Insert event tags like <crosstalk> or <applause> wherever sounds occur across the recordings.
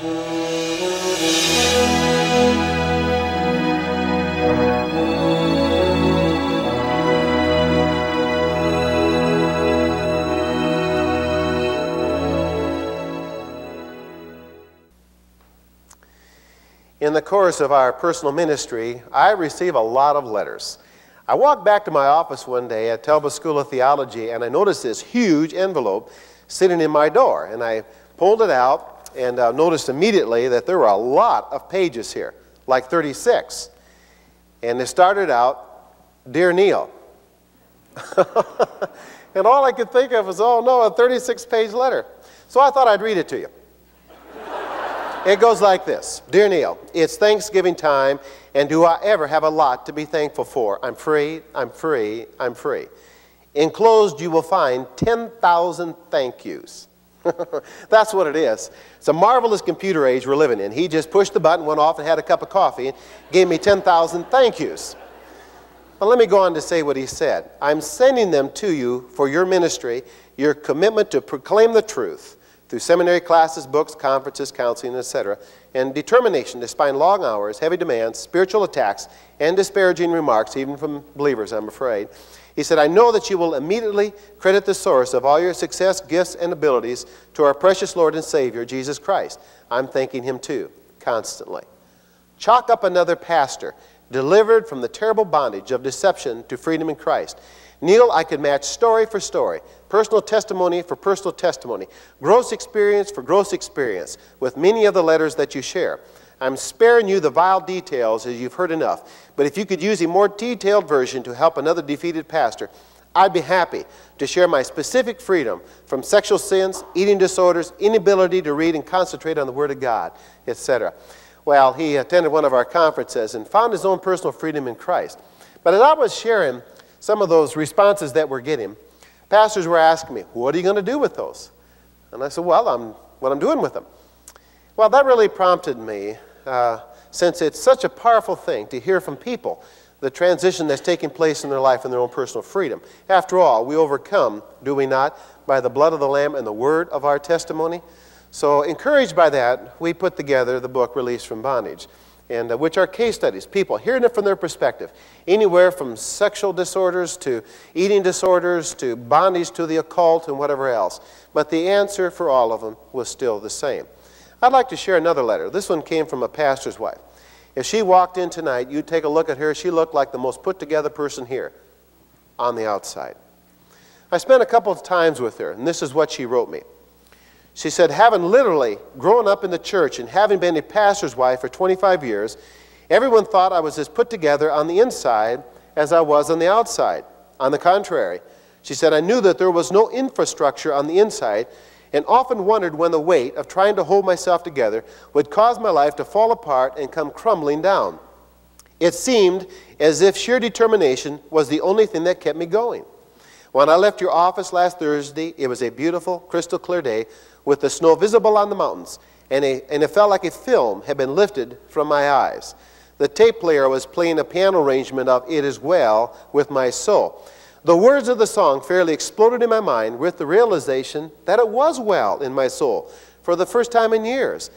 In the course of our personal ministry, I receive a lot of letters. I walked back to my office one day at Talbot School of Theology and I noticed this huge envelope sitting in my door. And I pulled it out and uh, noticed immediately that there were a lot of pages here, like 36. And it started out, Dear Neil. <laughs> and all I could think of was, oh no, a 36 page letter. So I thought I'd read it to you. It goes like this Dear Neil, it's Thanksgiving time, and do I ever have a lot to be thankful for? I'm free, I'm free, I'm free. Enclosed, you will find 10,000 thank yous. <laughs> That's what it is. It's a marvelous computer age we're living in. He just pushed the button, went off, and had a cup of coffee, and gave me 10,000 thank yous. Well, let me go on to say what he said. I'm sending them to you for your ministry, your commitment to proclaim the truth through seminary classes, books, conferences, counseling, etc., and determination despite long hours, heavy demands, spiritual attacks, and disparaging remarks, even from believers, I'm afraid. He said, I know that you will immediately credit the source of all your success, gifts, and abilities to our precious Lord and Savior, Jesus Christ. I'm thanking Him too, constantly. Chalk up another pastor delivered from the terrible bondage of deception to freedom in Christ. Neil, I could match story for story, personal testimony for personal testimony, gross experience for gross experience with many of the letters that you share. I'm sparing you the vile details as you've heard enough, but if you could use a more detailed version to help another defeated pastor, I'd be happy to share my specific freedom from sexual sins, eating disorders, inability to read and concentrate on the Word of God, etc. Well, he attended one of our conferences and found his own personal freedom in Christ. But as I was sharing some of those responses that we're getting, pastors were asking me, What are you going to do with those? And I said, Well, I'm, what I'm doing with them. Well, that really prompted me, uh, since it's such a powerful thing to hear from people the transition that's taking place in their life and their own personal freedom. After all, we overcome, do we not, by the blood of the Lamb and the word of our testimony? So, encouraged by that, we put together the book Released from Bondage and uh, which are case studies, people hearing it from their perspective, anywhere from sexual disorders to eating disorders to bondage to the occult and whatever else. But the answer for all of them was still the same. I'd like to share another letter. This one came from a pastor's wife. If she walked in tonight, you'd take a look at her. She looked like the most put together person here on the outside. I spent a couple of times with her, and this is what she wrote me. She said, having literally grown up in the church and having been a pastor's wife for 25 years, everyone thought I was as put together on the inside as I was on the outside. On the contrary, she said, I knew that there was no infrastructure on the inside and often wondered when the weight of trying to hold myself together would cause my life to fall apart and come crumbling down. It seemed as if sheer determination was the only thing that kept me going. When I left your office last Thursday, it was a beautiful, crystal clear day with the snow visible on the mountains, and, a, and it felt like a film had been lifted from my eyes. The tape player was playing a piano arrangement of It Is Well with My Soul. The words of the song fairly exploded in my mind with the realization that it was well in my soul for the first time in years.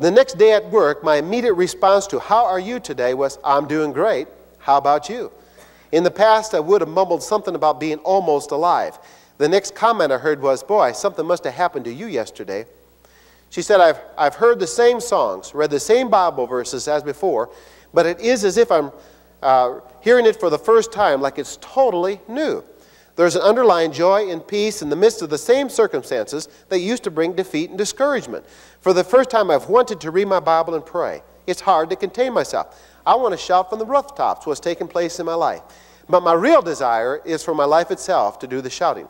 The next day at work, my immediate response to, How are you today? was, I'm doing great. How about you? In the past, I would have mumbled something about being almost alive. The next comment I heard was, Boy, something must have happened to you yesterday. She said, I've, I've heard the same songs, read the same Bible verses as before, but it is as if I'm uh, hearing it for the first time, like it's totally new. There's an underlying joy and peace in the midst of the same circumstances that used to bring defeat and discouragement. For the first time, I've wanted to read my Bible and pray. It's hard to contain myself. I want to shout from the rooftops what's taking place in my life. But my real desire is for my life itself to do the shouting.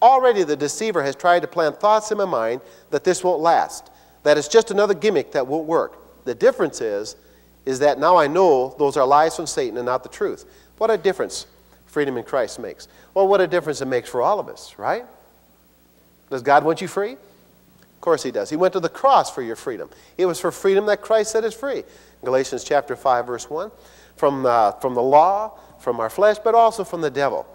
Already the deceiver has tried to plant thoughts in my mind that this won't last, that it's just another gimmick that won't work. The difference is, is that now I know those are lies from Satan and not the truth. What a difference freedom in Christ makes. Well, what a difference it makes for all of us, right? Does God want you free? Of course he does. He went to the cross for your freedom. It was for freedom that Christ set us free. Galatians chapter 5, verse 1. From, uh, from the law, from our flesh, but also from the devil.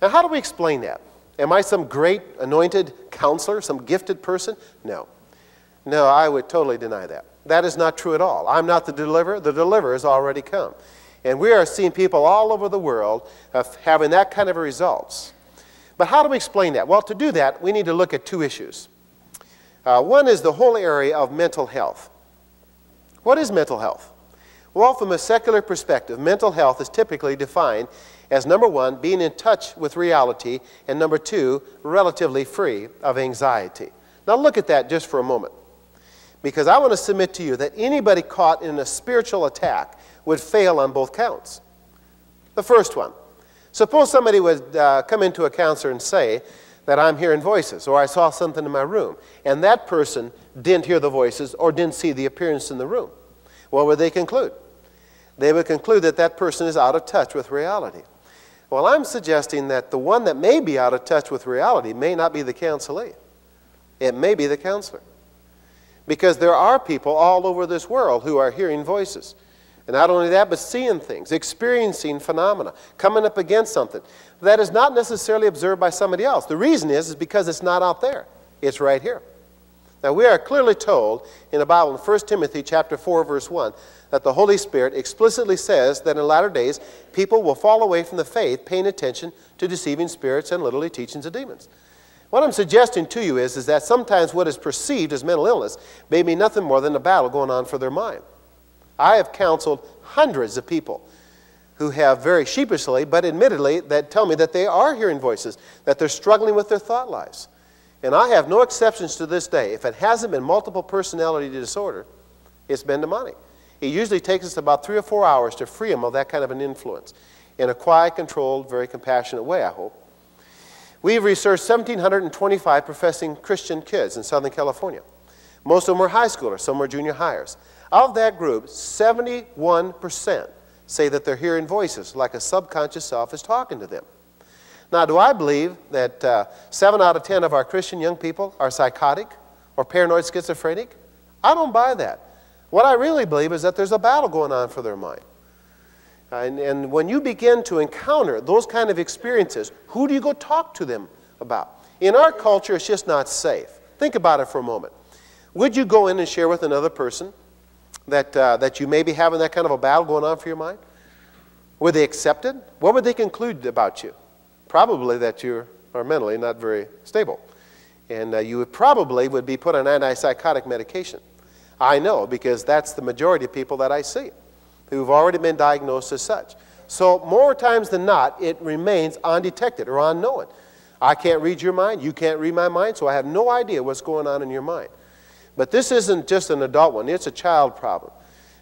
Now, how do we explain that? Am I some great anointed counselor, some gifted person? No. No, I would totally deny that. That is not true at all. I'm not the deliverer. The deliverer has already come. And we are seeing people all over the world having that kind of results. But how do we explain that? Well, to do that, we need to look at two issues. Uh, one is the whole area of mental health. What is mental health? Well, from a secular perspective, mental health is typically defined as number one, being in touch with reality, and number two, relatively free of anxiety. Now, look at that just for a moment. Because I want to submit to you that anybody caught in a spiritual attack would fail on both counts. The first one suppose somebody would uh, come into a counselor and say that I'm hearing voices, or I saw something in my room, and that person didn't hear the voices or didn't see the appearance in the room. What would they conclude? They would conclude that that person is out of touch with reality. Well, I'm suggesting that the one that may be out of touch with reality may not be the counselee. It may be the counselor. Because there are people all over this world who are hearing voices. And not only that, but seeing things, experiencing phenomena, coming up against something that is not necessarily observed by somebody else. The reason is, is because it's not out there. It's right here. Now we are clearly told in the Bible in 1 Timothy chapter 4 verse 1 that the Holy Spirit explicitly says that in latter days people will fall away from the faith paying attention to deceiving spirits and literally teachings of demons. What I'm suggesting to you is, is that sometimes what is perceived as mental illness may be nothing more than a battle going on for their mind. I have counseled hundreds of people who have very sheepishly, but admittedly, that tell me that they are hearing voices, that they're struggling with their thought lives. And I have no exceptions to this day. If it hasn't been multiple personality disorder, it's been demonic. It usually takes us about three or four hours to free them of that kind of an influence in a quiet, controlled, very compassionate way, I hope. We've researched 1,725 professing Christian kids in Southern California. Most of them were high schoolers, some were junior hires. Of that group, 71% say that they're hearing voices like a subconscious self is talking to them. Now, do I believe that uh, 7 out of 10 of our Christian young people are psychotic or paranoid schizophrenic? I don't buy that. What I really believe is that there's a battle going on for their mind. And, and when you begin to encounter those kind of experiences, who do you go talk to them about? In our culture, it's just not safe. Think about it for a moment. Would you go in and share with another person that, uh, that you may be having that kind of a battle going on for your mind? Would they accept it? What would they conclude about you? Probably that you are mentally not very stable. And uh, you would probably would be put on antipsychotic medication. I know because that's the majority of people that I see who've already been diagnosed as such. So, more times than not, it remains undetected or unknown. I can't read your mind, you can't read my mind, so I have no idea what's going on in your mind. But this isn't just an adult one, it's a child problem.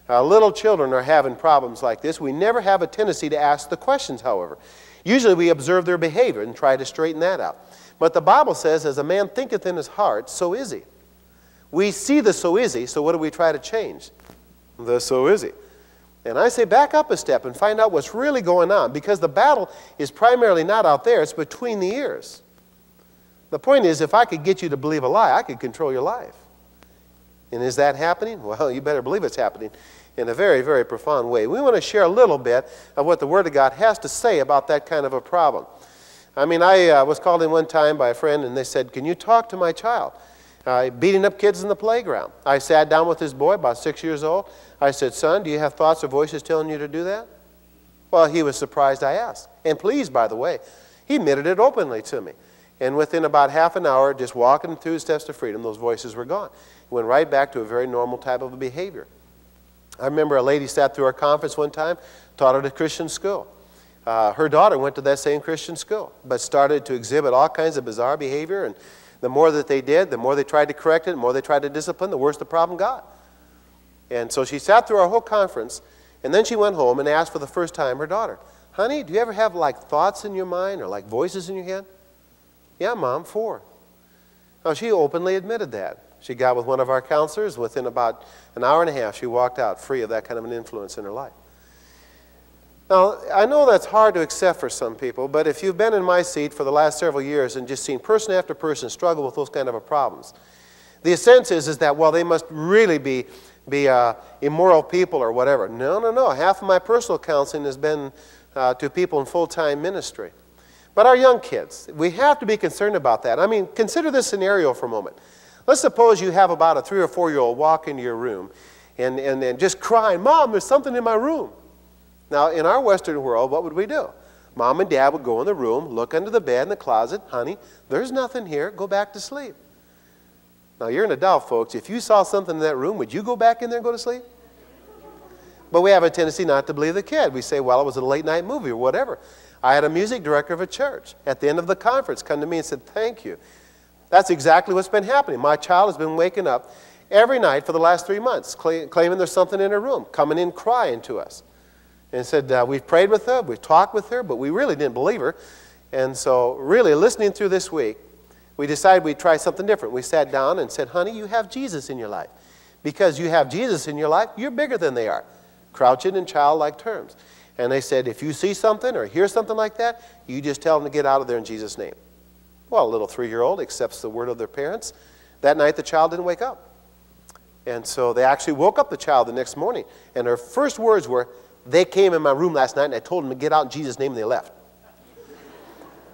Uh, little children are having problems like this. We never have a tendency to ask the questions, however. Usually we observe their behavior and try to straighten that out. But the Bible says, as a man thinketh in his heart, so is he. We see the so is he, so what do we try to change? The so is he. And I say back up a step and find out what's really going on because the battle is primarily not out there, it's between the ears. The point is, if I could get you to believe a lie, I could control your life. And is that happening? <laughs> Well, you better believe it's happening in a very, very profound way. We want to share a little bit of what the Word of God has to say about that kind of a problem. I mean, I uh, was called in one time by a friend and they said, Can you talk to my child? Uh, beating up kids in the playground. I sat down with this boy, about six years old. I said, Son, do you have thoughts or voices telling you to do that? Well, he was surprised I asked. And pleased, by the way. He admitted it openly to me. And within about half an hour, just walking through his steps to freedom, those voices were gone. He went right back to a very normal type of behavior. I remember a lady sat through our conference one time, taught at a Christian school. Uh, her daughter went to that same Christian school, but started to exhibit all kinds of bizarre behavior and the more that they did, the more they tried to correct it, the more they tried to discipline, the worse the problem got. And so she sat through our whole conference, and then she went home and asked for the first time her daughter, Honey, do you ever have like thoughts in your mind or like voices in your head? Yeah, Mom, four. Now, she openly admitted that. She got with one of our counselors. Within about an hour and a half, she walked out free of that kind of an influence in her life. Now, I know that's hard to accept for some people, but if you've been in my seat for the last several years and just seen person after person struggle with those kind of problems, the sense is, is that, well, they must really be, be uh, immoral people or whatever. No, no, no. Half of my personal counseling has been uh, to people in full time ministry. But our young kids, we have to be concerned about that. I mean, consider this scenario for a moment. Let's suppose you have about a three or four year old walk into your room and, and, and just crying, Mom, there's something in my room. Now, in our Western world, what would we do? Mom and dad would go in the room, look under the bed in the closet, honey, there's nothing here, go back to sleep. Now, you're an adult, folks. If you saw something in that room, would you go back in there and go to sleep? But we have a tendency not to believe the kid. We say, well, it was a late night movie or whatever. I had a music director of a church at the end of the conference come to me and said, thank you. That's exactly what's been happening. My child has been waking up every night for the last three months, claiming there's something in her room, coming in crying to us. And said, uh, We've prayed with her, we've talked with her, but we really didn't believe her. And so, really, listening through this week, we decided we'd try something different. We sat down and said, Honey, you have Jesus in your life. Because you have Jesus in your life, you're bigger than they are. crouching in childlike terms. And they said, If you see something or hear something like that, you just tell them to get out of there in Jesus' name. Well, a little three year old accepts the word of their parents. That night, the child didn't wake up. And so they actually woke up the child the next morning. And her first words were, They came in my room last night and I told them to get out in Jesus' name and they left.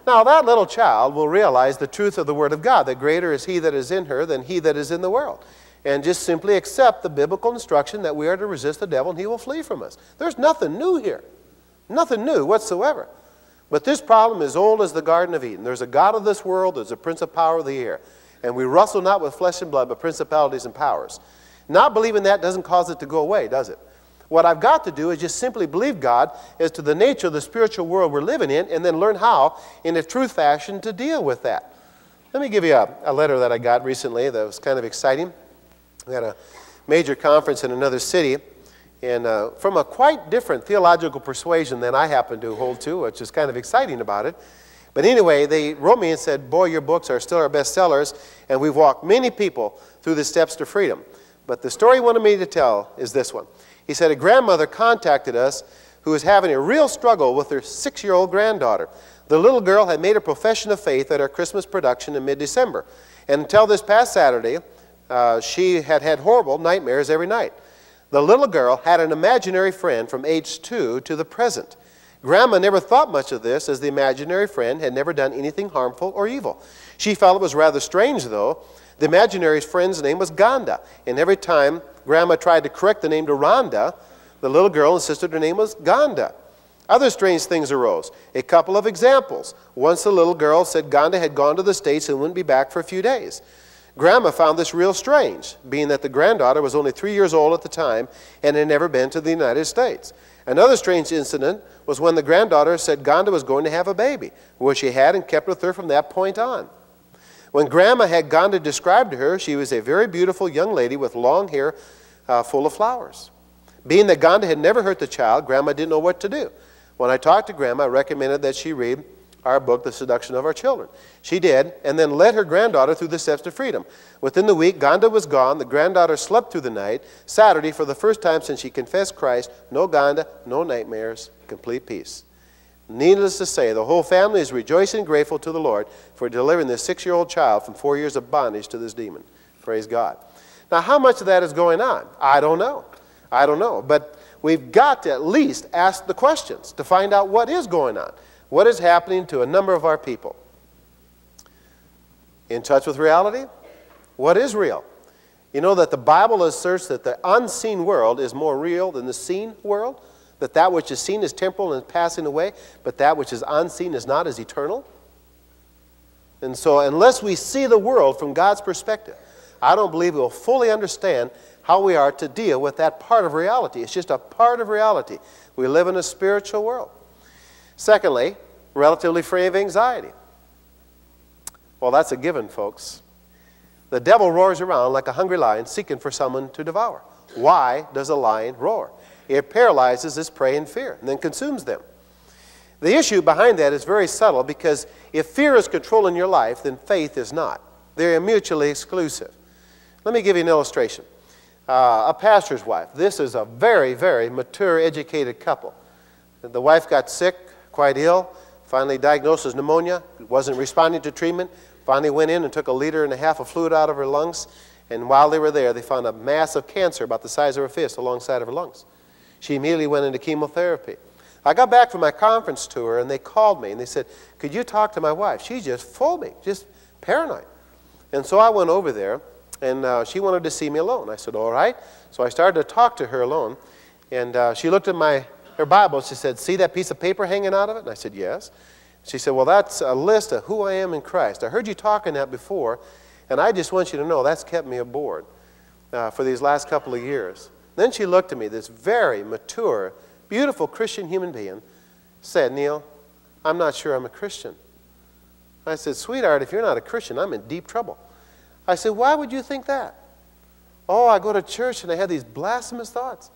Now, that little child will realize the truth of the Word of God, that greater is He that is in her than He that is in the world. And just simply accept the biblical instruction that we are to resist the devil and he will flee from us. There's nothing new here, nothing new whatsoever. But this problem is old as the Garden of Eden. There's a God of this world, there's a prince of power of the air. And we wrestle not with flesh and blood, but principalities and powers. Not believing that doesn't cause it to go away, does it? What I've got to do is just simply believe God as to the nature of the spiritual world we're living in and then learn how, in a truth fashion, to deal with that. Let me give you a, a letter that I got recently that was kind of exciting. We had a major conference in another city, and uh, from a quite different theological persuasion than I happen to hold to, which is kind of exciting about it. But anyway, they wrote me and said, Boy, your books are still our best sellers, and we've walked many people through the steps to freedom. But the story he wanted me to tell is this one. He said, A grandmother contacted us who was having a real struggle with her six year old granddaughter. The little girl had made a profession of faith at our Christmas production in mid December. And until this past Saturday, uh, she had had horrible nightmares every night. The little girl had an imaginary friend from age two to the present. Grandma never thought much of this, as the imaginary friend had never done anything harmful or evil. She felt it was rather strange, though. The imaginary friend's name was Ganda, and every time Grandma tried to correct the name to Rhonda, the little girl insisted her name was Ganda. Other strange things arose. A couple of examples. Once the little girl said Ganda had gone to the States and wouldn't be back for a few days. Grandma found this real strange, being that the granddaughter was only three years old at the time and had never been to the United States. Another strange incident was when the granddaughter said Ganda was going to have a baby, which she had and kept with her from that point on. When Grandma had Ganda described to her, she was a very beautiful young lady with long hair uh, full of flowers. Being that Ganda had never hurt the child, Grandma didn't know what to do. When I talked to Grandma, I recommended that she read our book, The Seduction of Our Children. She did, and then led her granddaughter through the steps to freedom. Within the week, Ganda was gone. The granddaughter slept through the night. Saturday, for the first time since she confessed Christ, no Ganda, no nightmares, complete peace. Needless to say, the whole family is rejoicing and grateful to the Lord for delivering this six year old child from four years of bondage to this demon. Praise God. Now, how much of that is going on? I don't know. I don't know. But we've got to at least ask the questions to find out what is going on. What is happening to a number of our people? In touch with reality? What is real? You know that the Bible asserts that the unseen world is more real than the seen world? That that which is seen is temporal and passing away, but that which is unseen is not, is eternal? And so, unless we see the world from God's perspective, I don't believe we'll fully understand how we are to deal with that part of reality. It's just a part of reality. We live in a spiritual world. Secondly, relatively free of anxiety. Well, that's a given, folks. The devil roars around like a hungry lion seeking for someone to devour. Why does a lion roar? It paralyzes its prey in fear and then consumes them. The issue behind that is very subtle because if fear is controlling your life, then faith is not. They're mutually exclusive. Let me give you an illustration. Uh, a pastor's wife. This is a very, very mature, educated couple. The wife got sick quite ill, finally diagnosed as pneumonia, wasn't responding to treatment, finally went in and took a liter and a half of fluid out of her lungs, and while they were there, they found a mass of cancer about the size of her fist alongside of her lungs. She immediately went into chemotherapy. I got back from my conference tour, and they called me, and they said, could you talk to my wife? She's just full me, just paranoid. And so I went over there, and uh, she wanted to see me alone. I said, All right. So I started to talk to her alone, and uh, she looked at my her Bible. She said, See that piece of paper hanging out of it? And I said, Yes. She said, Well, that's a list of who I am in Christ. I heard you talking that before, and I just want you to know that's kept me aboard uh, for these last couple of years. Then she looked at me, this very mature, beautiful Christian human being, said, Neil, I'm not sure I'm a Christian. I said, Sweetheart, if you're not a Christian, I'm in deep trouble. I said, Why would you think that? Oh, I go to church and I have these blasphemous thoughts.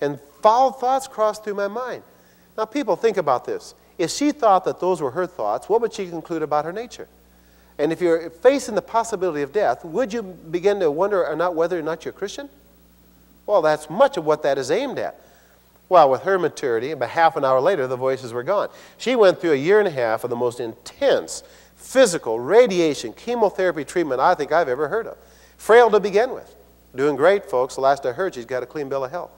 And foul thoughts cross through my mind. Now, people, think about this. If she thought that those were her thoughts, what would she conclude about her nature? And if you're facing the possibility of death, would you begin to wonder or not whether or not you're a Christian? Well, that's much of what that is aimed at. Well, with her maturity, about half an hour later, the voices were gone. She went through a year and a half of the most intense physical, radiation, chemotherapy treatment I think I've ever heard of. Frail to begin with. Doing great, folks. The last I heard, she's got a clean bill of health.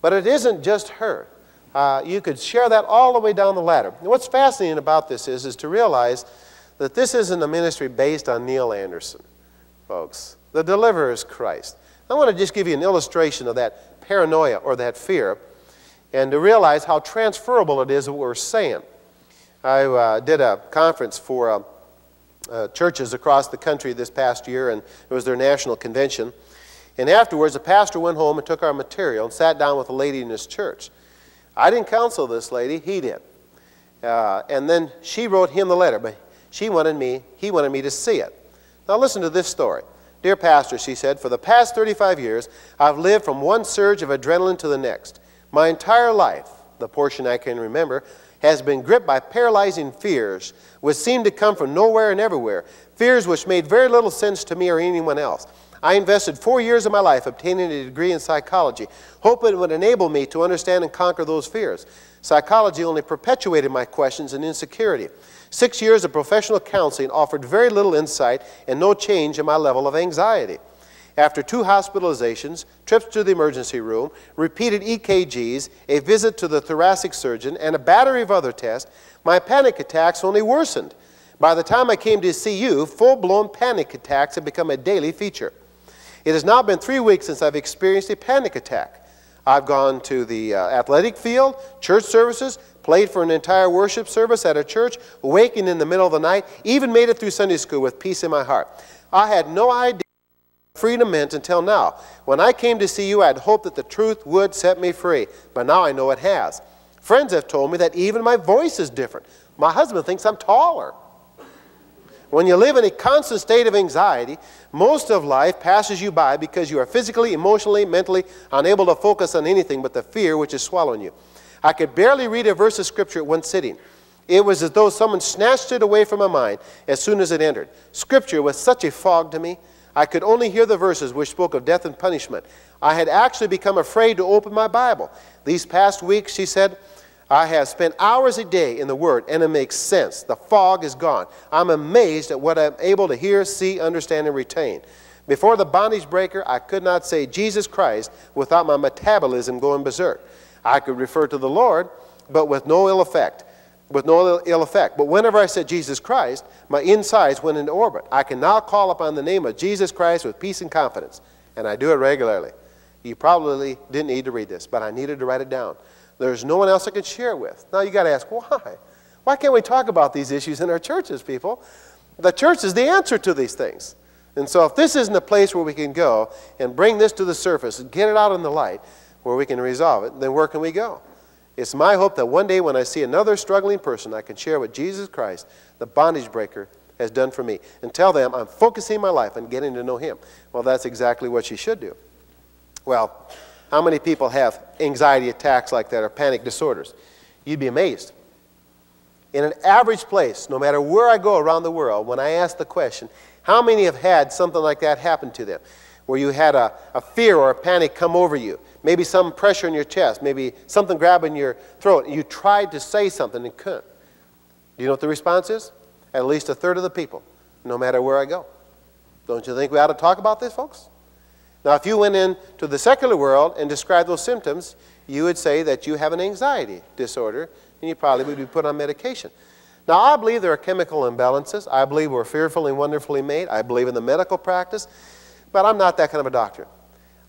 But it isn't just her. Uh, you could share that all the way down the ladder. What's fascinating about this is, is to realize that this isn't a ministry based on Neil Anderson, folks. The deliverer is Christ. I want to just give you an illustration of that paranoia or that fear and to realize how transferable it is what we're saying. I uh, did a conference for uh, uh, churches across the country this past year, and it was their national convention. And afterwards, the pastor went home and took our material and sat down with a lady in his church. I didn't counsel this lady, he did. Uh, and then she wrote him the letter, but she wanted me, he wanted me to see it. Now listen to this story. Dear Pastor, she said, for the past 35 years, I've lived from one surge of adrenaline to the next. My entire life, the portion I can remember, has been gripped by paralyzing fears, which seemed to come from nowhere and everywhere, fears which made very little sense to me or anyone else. I invested four years of my life obtaining a degree in psychology, hoping it would enable me to understand and conquer those fears. Psychology only perpetuated my questions and insecurity. Six years of professional counseling offered very little insight and no change in my level of anxiety. After two hospitalizations, trips to the emergency room, repeated EKGs, a visit to the thoracic surgeon, and a battery of other tests, my panic attacks only worsened. By the time I came to see you, full blown panic attacks had become a daily feature. It has now been three weeks since I've experienced a panic attack. I've gone to the uh, athletic field, church services, played for an entire worship service at a church, awakened in the middle of the night, even made it through Sunday school with peace in my heart. I had no idea freedom meant until now. When I came to see you, I had hoped that the truth would set me free, but now I know it has. Friends have told me that even my voice is different. My husband thinks I'm taller. When you live in a constant state of anxiety, most of life passes you by because you are physically, emotionally, mentally unable to focus on anything but the fear which is swallowing you. I could barely read a verse of scripture at one sitting. It was as though someone snatched it away from my mind as soon as it entered. Scripture was such a fog to me. I could only hear the verses which spoke of death and punishment. I had actually become afraid to open my Bible. These past weeks, she said, I have spent hours a day in the Word, and it makes sense. The fog is gone. I'm amazed at what I'm able to hear, see, understand, and retain. Before the bondage breaker, I could not say Jesus Christ without my metabolism going berserk. I could refer to the Lord, but with no ill effect with no ill effect. But whenever I said Jesus Christ, my insides went into orbit. I can now call upon the name of Jesus Christ with peace and confidence, and I do it regularly. You probably didn't need to read this, but I needed to write it down. There's no one else I could share with. Now you got to ask, why? Why can't we talk about these issues in our churches, people? The church is the answer to these things. And so if this isn't a place where we can go and bring this to the surface and get it out in the light where we can resolve it, then where can we go? It's my hope that one day when I see another struggling person, I can share what Jesus Christ, the bondage breaker, has done for me and tell them I'm focusing my life on getting to know Him. Well, that's exactly what you should do. Well, how many people have anxiety attacks like that or panic disorders? You'd be amazed. In an average place, no matter where I go around the world, when I ask the question, how many have had something like that happen to them? Where you had a, a fear or a panic come over you maybe some pressure in your chest, maybe something grabbing your throat. You tried to say something and couldn't. Do you know what the response is? At least a third of the people, no matter where I go. Don't you think we ought to talk about this, folks? Now, if you went into the secular world and described those symptoms, you would say that you have an anxiety disorder and you probably would be put on medication. Now, I believe there are chemical imbalances. I believe we're fearfully and wonderfully made. I believe in the medical practice, but I'm not that kind of a doctor.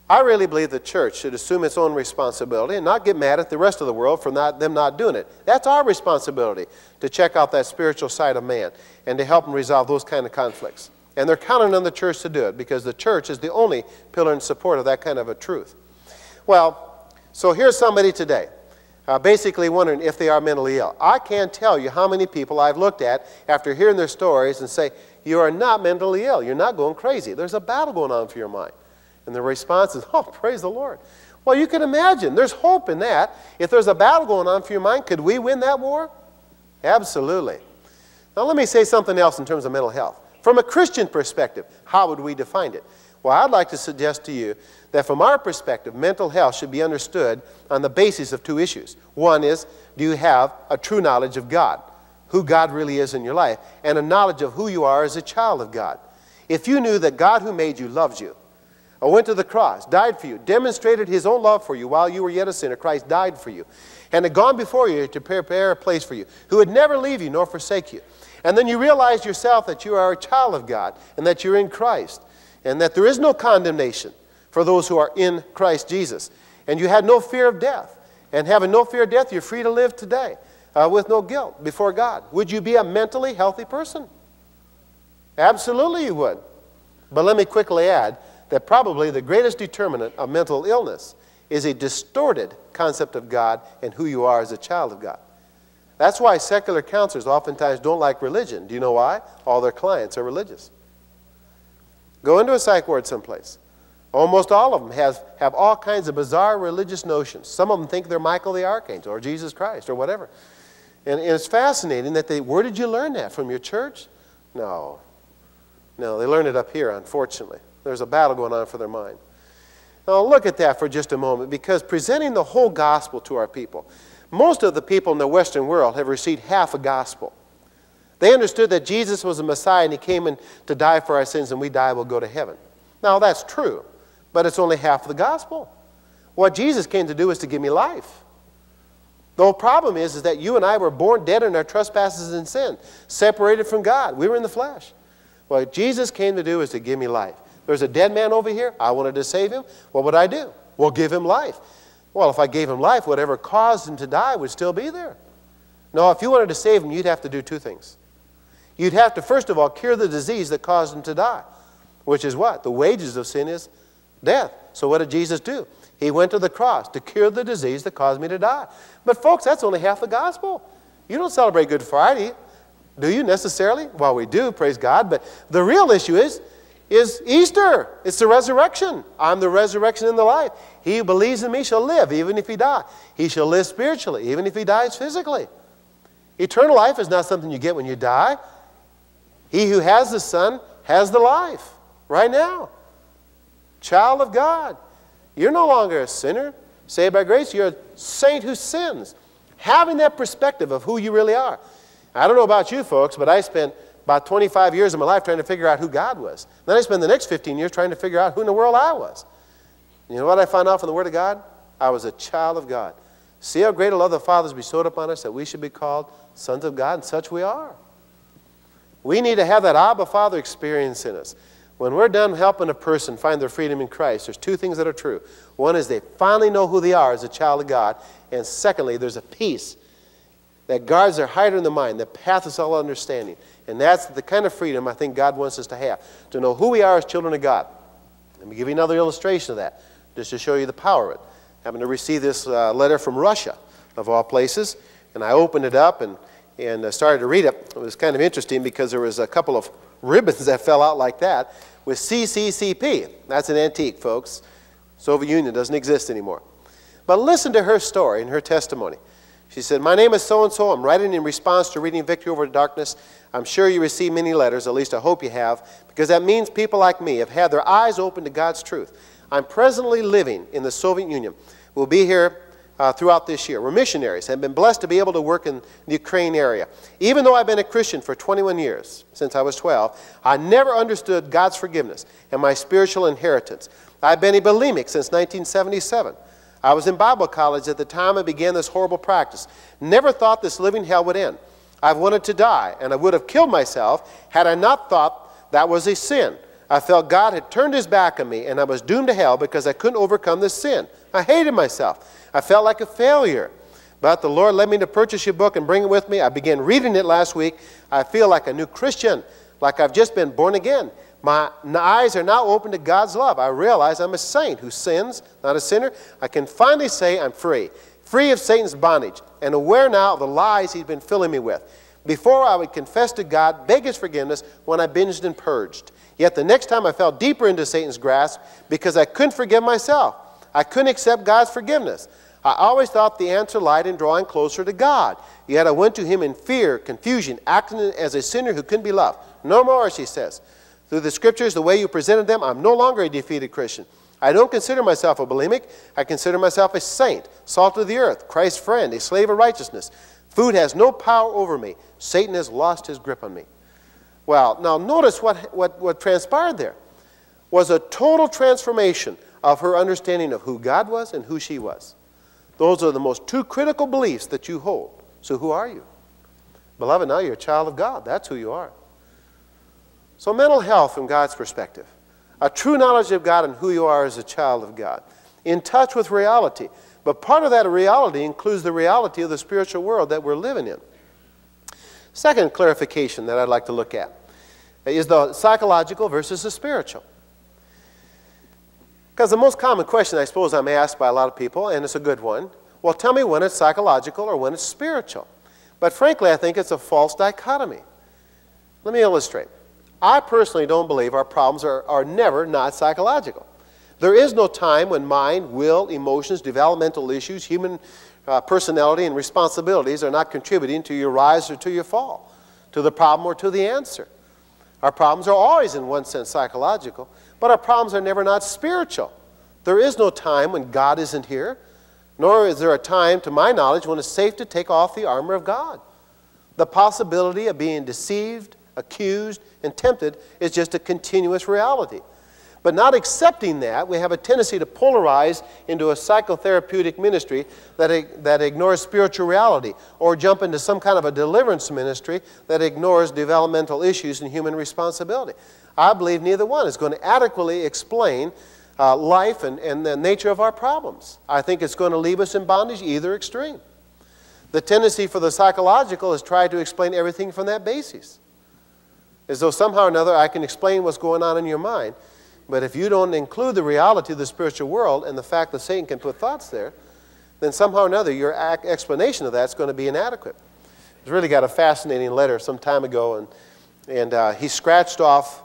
I really believe the church should assume its own responsibility and not get mad at the rest of the world for not, them not doing it. That's our responsibility to check out that spiritual side of man and to help them resolve those kind of conflicts. And they're counting on the church to do it because the church is the only pillar and support of that kind of a truth. Well, so here's somebody today uh, basically wondering if they are mentally ill. I can't tell you how many people I've looked at after hearing their stories and say, You are not mentally ill. You're not going crazy. There's a battle going on for your mind. And the response is, <laughs> Oh, praise the Lord. Well, you can imagine. There's hope in that. If there's a battle going on for your mind, could we win that war? Absolutely. Now, let me say something else in terms of mental health. From a Christian perspective, how would we define it? Well, I'd like to suggest to you that from our perspective, mental health should be understood on the basis of two issues. One is, do you have a true knowledge of God, who God really is in your life, and a knowledge of who you are as a child of God? If you knew that God who made you loves you, or went to the cross, died for you, demonstrated his own love for you while you were yet a sinner, Christ died for you, and had gone before you to prepare a place for you, who would never leave you nor forsake you. And then you realize yourself that you are a child of God and that you're in Christ and that there is no condemnation for those who are in Christ Jesus. And you had no fear of death. And having no fear of death, you're free to live today uh, with no guilt before God. Would you be a mentally healthy person? Absolutely, you would. But let me quickly add that probably the greatest determinant of mental illness is a distorted concept of God and who you are as a child of God. That's why secular counselors oftentimes don't like religion. Do you know why? All their clients are religious. Go into a psych ward someplace. Almost all of them have, have all kinds of bizarre religious notions. Some of them think they're Michael the Archangel or Jesus Christ or whatever. And, and it's fascinating that they, where did you learn that? From your church? No. No, they learned it up here, unfortunately. There's a battle going on for their mind. Now, look at that for just a moment because presenting the whole gospel to our people, most of the people in the Western world have received half a gospel. They understood that Jesus was the Messiah and he came in to die for our sins and we die, we'll go to heaven. Now, that's true but it's only half of the gospel. What Jesus came to do is to give me life. The whole problem is, is that you and I were born dead in our trespasses and sin, separated from God. We were in the flesh. What Jesus came to do is to give me life. There's a dead man over here. I wanted to save him. What would I do? Well, give him life. Well, if I gave him life, whatever caused him to die would still be there. No, if you wanted to save him, you'd have to do two things. You'd have to, first of all, cure the disease that caused him to die, which is what? The wages of sin is death. So what did Jesus do? He went to the cross to cure the disease that caused me to die. But folks, that's only half the gospel. You don't celebrate Good Friday, do you necessarily? Well, we do, praise God, but the real issue is is Easter. It's the resurrection. I'm the resurrection and the life. He who believes in me shall live even if he die. He shall live spiritually even if he dies physically. Eternal life is not something you get when you die. He who has the Son has the life right now child of God. You're no longer a sinner, saved by grace. You're a saint who sins. Having that perspective of who you really are. I don't know about you folks, but I spent about 25 years of my life trying to figure out who God was. Then I spent the next 15 years trying to figure out who in the world I was. You know what I found out from the Word of God? I was a child of God. See how great a love the Father has bestowed upon us that we should be called sons of God, and such we are. We need to have that Abba Father experience in us. When we're done helping a person find their freedom in Christ, there's two things that are true. One is they finally know who they are as a child of God, and secondly, there's a peace that guards their heart and the mind, the path is all understanding. And that's the kind of freedom I think God wants us to have, to know who we are as children of God. Let me give you another illustration of that, just to show you the power of it. I happened to receive this uh, letter from Russia, of all places, and I opened it up and, and uh, started to read it. It was kind of interesting because there was a couple of <laughs> ribbons that fell out like that with CCCP. That's an antique, folks. Soviet Union doesn't exist anymore. But listen to her story and her testimony. She said, My name is so and so. I'm writing in response to reading Victory Over the Darkness. I'm sure you receive many letters, at least I hope you have, because that means people like me have had their eyes open to God's truth. I'm presently living in the Soviet Union. We'll be here uh, throughout this year. We're missionaries and been blessed to be able to work in the Ukraine area. Even though I've been a Christian for 21 years, since I was 12, I never understood God's forgiveness and my spiritual inheritance. I've been a bulimic since 1977. I was in Bible college at the time I began this horrible practice. Never thought this living hell would end. I've wanted to die, and I would have killed myself had I not thought that was a sin. I felt God had turned his back on me, and I was doomed to hell because I couldn't overcome this sin. I hated myself. I felt like a failure. But the Lord led me to purchase your book and bring it with me. I began reading it last week. I feel like a new Christian, like I've just been born again. My eyes are now open to God's love. I realize I'm a saint who sins, not a sinner. I can finally say I'm free free of Satan's bondage, and aware now of the lies he's been filling me with. Before I would confess to God, beg his forgiveness when I binged and purged. Yet the next time I fell deeper into Satan's grasp because I couldn't forgive myself. I couldn't accept God's forgiveness. I always thought the answer lied in drawing closer to God. Yet I went to him in fear, confusion, acting as a sinner who couldn't be loved. No more, she says. Through the scriptures, the way you presented them, I'm no longer a defeated Christian. I don't consider myself a bulimic. I consider myself a saint, salt of the earth, Christ's friend, a slave of righteousness. Food has no power over me. Satan has lost his grip on me. Well, now notice what, what, what transpired there was a total transformation of her understanding of who God was and who she was. Those are the most two critical beliefs that you hold. So who are you? Beloved, now you're a child of God. That's who you are. So mental health from God's perspective a true knowledge of God and who you are as a child of God, in touch with reality. But part of that reality includes the reality of the spiritual world that we're living in. Second clarification that I'd like to look at is the psychological versus the spiritual. Because the most common question I suppose I'm asked by a lot of people, and it's a good one, well, tell me when it's psychological or when it's spiritual. But frankly, I think it's a false dichotomy. Let me illustrate. I personally don't believe our problems are, are never not psychological. There is no time when mind, will, emotions, developmental issues, human uh, personality, and responsibilities are not contributing to your rise or to your fall, to the problem or to the answer. Our problems are always, in one sense, psychological, but our problems are never not spiritual. There is no time when God isn't here, nor is there a time, to my knowledge, when it's safe to take off the armor of God. The possibility of being deceived, accused, and tempted is just a continuous reality. But not accepting that, we have a tendency to polarize into a psychotherapeutic ministry that, that ignores spiritual reality, or jump into some kind of a deliverance ministry that ignores developmental issues and human responsibility. I believe neither one is going to adequately explain uh, life and, and the nature of our problems. I think it's going to leave us in bondage either extreme. The tendency for the psychological is try to explain everything from that basis as though somehow or another I can explain what's going on in your mind. But if you don't include the reality of the spiritual world and the fact that Satan can put thoughts there, then somehow or another your explanation of that is going to be inadequate. He's really got a fascinating letter some time ago, and, and uh, he scratched off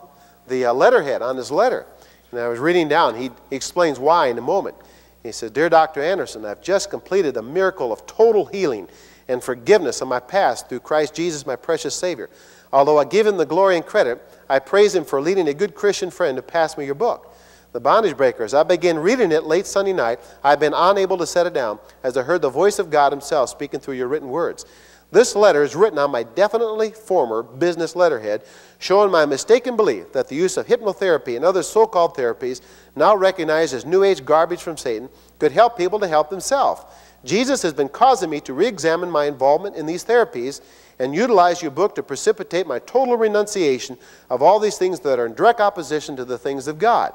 the uh, letterhead on his letter. And I was reading down. He, he explains why in a moment. He says, Dear Dr. Anderson, I've just completed a miracle of total healing and forgiveness of my past through Christ Jesus, my precious Savior. Although I give him the glory and credit, I praise him for leading a good Christian friend to pass me your book. The Bondage Breakers. I began reading it late Sunday night. I've been unable to set it down as I heard the voice of God Himself speaking through your written words. This letter is written on my definitely former business letterhead, showing my mistaken belief that the use of hypnotherapy and other so called therapies, now recognized as New Age garbage from Satan, could help people to help themselves. Jesus has been causing me to re examine my involvement in these therapies and utilize your book to precipitate my total renunciation of all these things that are in direct opposition to the things of God.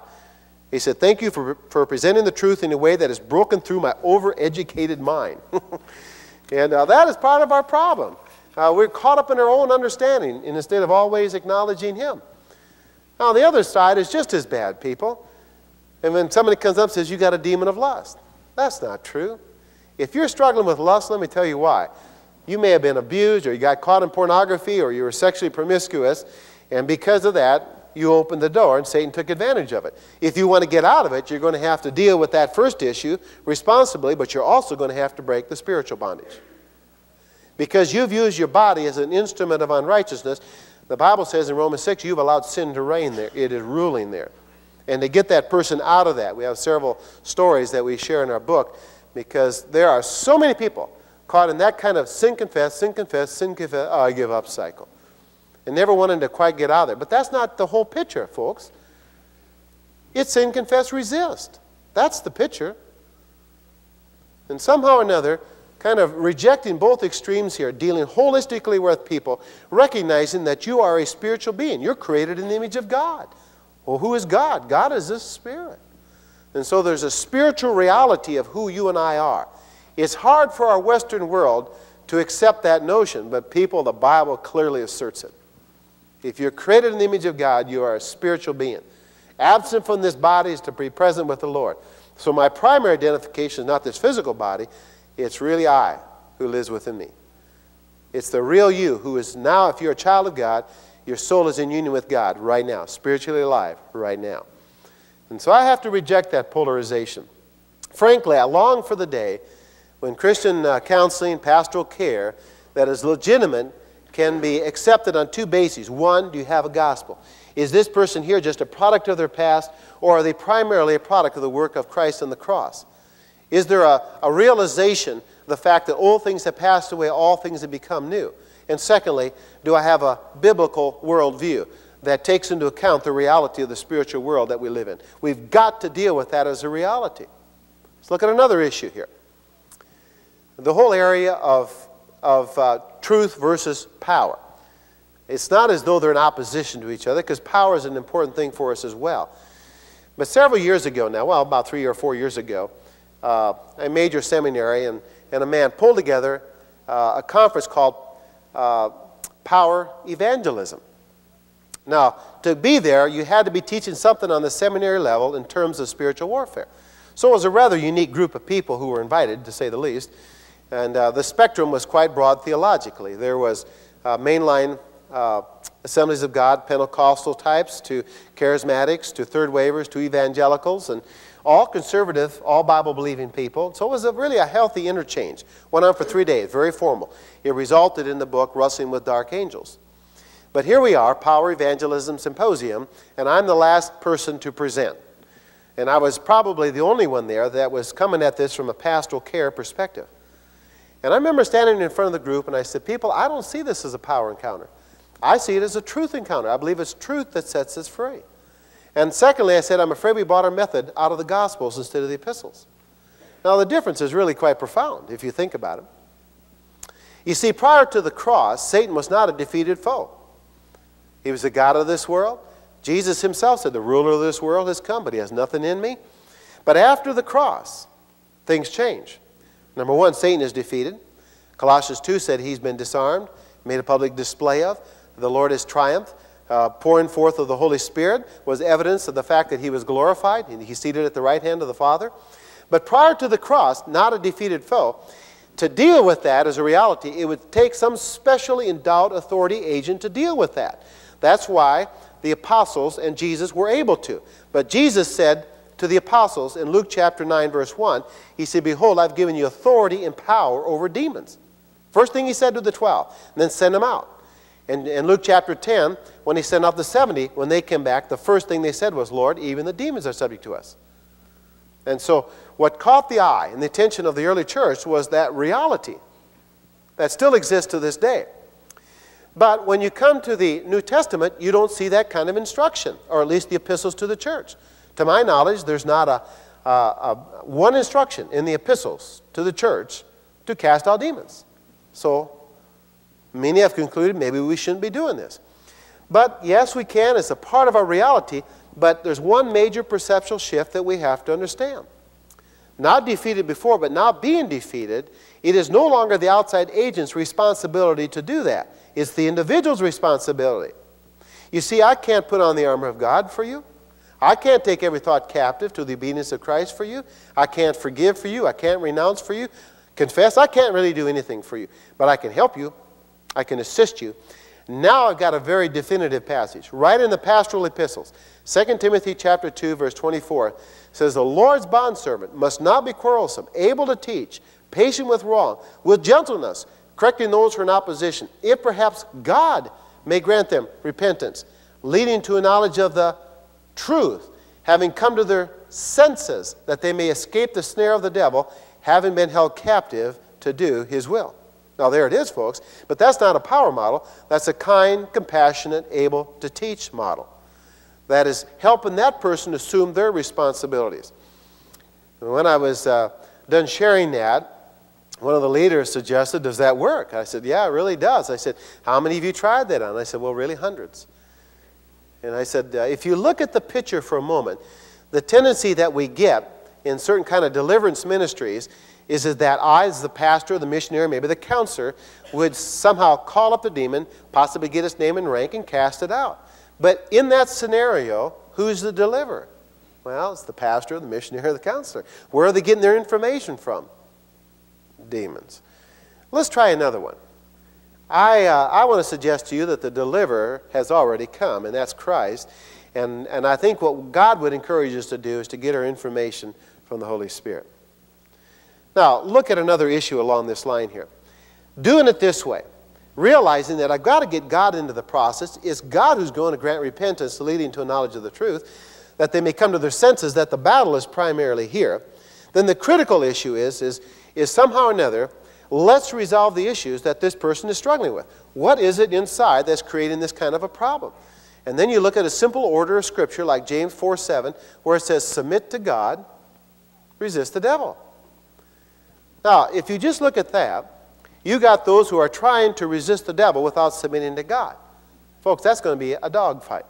He said, Thank you for, for presenting the truth in a way that has broken through my overeducated mind. <laughs> and uh, that is part of our problem. Uh, we're caught up in our own understanding instead of always acknowledging Him. Now, the other side is just as bad, people. And when somebody comes up and says, You got a demon of lust, that's not true. If you're struggling with lust, let me tell you why. You may have been abused, or you got caught in pornography, or you were sexually promiscuous, and because of that, you opened the door and Satan took advantage of it. If you want to get out of it, you're going to have to deal with that first issue responsibly, but you're also going to have to break the spiritual bondage. Because you've used your body as an instrument of unrighteousness, the Bible says in Romans 6, you've allowed sin to reign there. It is ruling there. And to get that person out of that, we have several stories that we share in our book because there are so many people caught in that kind of sin confess, sin confess, sin confess, oh, I give up cycle. And never wanted to quite get out of there. But that's not the whole picture, folks. It's sin, confess, resist. That's the picture. And somehow or another, kind of rejecting both extremes here, dealing holistically with people, recognizing that you are a spiritual being. You're created in the image of God. Well, who is God? God is this spirit. And so there's a spiritual reality of who you and I are. It's hard for our Western world to accept that notion, but people, the Bible clearly asserts it. If you're created in the image of God, you are a spiritual being. Absent from this body is to be present with the Lord. So my primary identification is not this physical body, it's really I who lives within me. It's the real you who is now, if you're a child of God, your soul is in union with God right now, spiritually alive right now. And so I have to reject that polarization. Frankly, I long for the day when Christian uh, counseling, pastoral care that is legitimate can be accepted on two bases. One, do you have a gospel? Is this person here just a product of their past, or are they primarily a product of the work of Christ on the cross? Is there a, a realization the fact that old things have passed away, all things have become new? And secondly, do I have a biblical worldview that takes into account the reality of the spiritual world that we live in? We've got to deal with that as a reality. Let's look at another issue here. The whole area of, of uh, truth versus power. It's not as though they're in opposition to each other, because power is an important thing for us as well. But several years ago now, well, about three or four years ago, uh, a major seminary and, and a man pulled together uh, a conference called uh, Power Evangelism. Now, to be there, you had to be teaching something on the seminary level in terms of spiritual warfare. So it was a rather unique group of people who were invited, to say the least. And uh, the spectrum was quite broad theologically. There was uh, mainline uh, Assemblies of God, Pentecostal types, to charismatics, to third wavers, to evangelicals, and all conservative, all Bible believing people. So it was a, really a healthy interchange. Went on for three days, very formal. It resulted in the book Wrestling with Dark Angels. But here we are, Power Evangelism Symposium, and I'm the last person to present. And I was probably the only one there that was coming at this from a pastoral care perspective. And I remember standing in front of the group and I said, People, I don't see this as a power encounter. I see it as a truth encounter. I believe it's truth that sets us free. And secondly, I said, I'm afraid we bought our method out of the Gospels instead of the epistles. Now, the difference is really quite profound if you think about it. You see, prior to the cross, Satan was not a defeated foe. He was the God of this world. Jesus himself said, The ruler of this world has come, but he has nothing in me. But after the cross, things change. Number one, Satan is defeated. Colossians 2 said he's been disarmed, made a public display of. The Lord has triumphed uh, pouring forth of the Holy Spirit was evidence of the fact that he was glorified and he's seated at the right hand of the Father. But prior to the cross, not a defeated foe, to deal with that as a reality, it would take some specially endowed authority agent to deal with that. That's why the apostles and Jesus were able to. But Jesus said to the apostles in Luke chapter 9, verse 1, He said, Behold, I've given you authority and power over demons. First thing He said to the 12, and then send them out. And in Luke chapter 10, when he sent out the 70, when they came back, the first thing they said was, Lord, even the demons are subject to us. And so, what caught the eye and the attention of the early church was that reality that still exists to this day. But when you come to the New Testament, you don't see that kind of instruction, or at least the epistles to the church. To my knowledge, there's not a, a, a one instruction in the epistles to the church to cast out demons. So Many have concluded maybe we shouldn't be doing this. But yes, we can. It's a part of our reality. But there's one major perceptual shift that we have to understand. Not defeated before, but now being defeated, it is no longer the outside agent's responsibility to do that. It's the individual's responsibility. You see, I can't put on the armor of God for you. I can't take every thought captive to the obedience of Christ for you. I can't forgive for you. I can't renounce for you. Confess. I can't really do anything for you. But I can help you. I can assist you. Now I've got a very definitive passage right in the pastoral epistles. 2 Timothy chapter 2 verse 24 says the Lord's bondservant must not be quarrelsome, able to teach, patient with wrong, with gentleness, correcting those who are in opposition, if perhaps God may grant them repentance, leading to a knowledge of the truth, having come to their senses that they may escape the snare of the devil, having been held captive to do his will. Now, there it is, folks. But that's not a power model. That's a kind, compassionate, able to teach model. That is helping that person assume their responsibilities. When I was uh, done sharing that, one of the leaders suggested, Does that work? I said, Yeah, it really does. I said, How many of you tried that on? I said, Well, really, hundreds. And I said, uh, If you look at the picture for a moment, the tendency that we get in certain kind of deliverance ministries is that I, as the pastor, the missionary, maybe the counselor, would somehow call up the demon, possibly get its name and rank, and cast it out. But in that scenario, who's the deliverer? Well, it's the pastor, the missionary, or the counselor. Where are they getting their information from? Demons. Let's try another one. I, uh, I want to suggest to you that the deliverer has already come, and that's Christ. And, and I think what God would encourage us to do is to get our information from the Holy Spirit. Now, look at another issue along this line here. Doing it this way, realizing that I've got to get God into the process. It's God who's going to grant repentance, leading to a knowledge of the truth, that they may come to their senses that the battle is primarily here. Then the critical issue is, is, is somehow or another, let's resolve the issues that this person is struggling with. What is it inside that's creating this kind of a problem? And then you look at a simple order of Scripture like James 4 7, where it says, Submit to God, resist the devil. Now, if you just look at that, you got those who are trying to resist the devil without submitting to God. Folks, that's going to be a dogfight.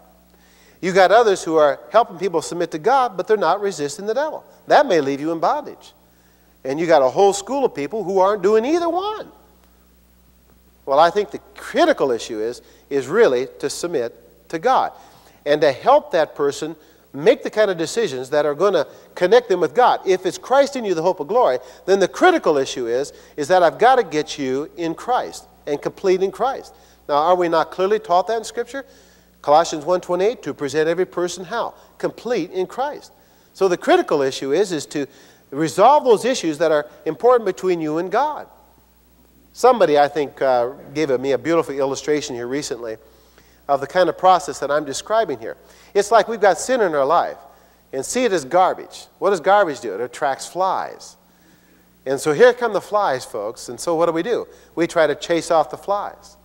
You got others who are helping people submit to God, but they're not resisting the devil. That may leave you in bondage. And you got a whole school of people who aren't doing either one. Well, I think the critical issue is, is really to submit to God and to help that person make the kind of decisions that are going to connect them with God. If it's Christ in you, the hope of glory, then the critical issue is, is that I've got to get you in Christ and complete in Christ. Now, are we not clearly taught that in Scripture? Colossians 1.28, to present every person how? Complete in Christ. So the critical issue is, is to resolve those issues that are important between you and God. Somebody, I think, uh, gave me a beautiful illustration here recently of the kind of process that I'm describing here. It's like we've got sin in our life and see it as garbage. What does garbage do? It attracts flies. And so here come the flies, folks. And so what do we do? We try to chase off the flies.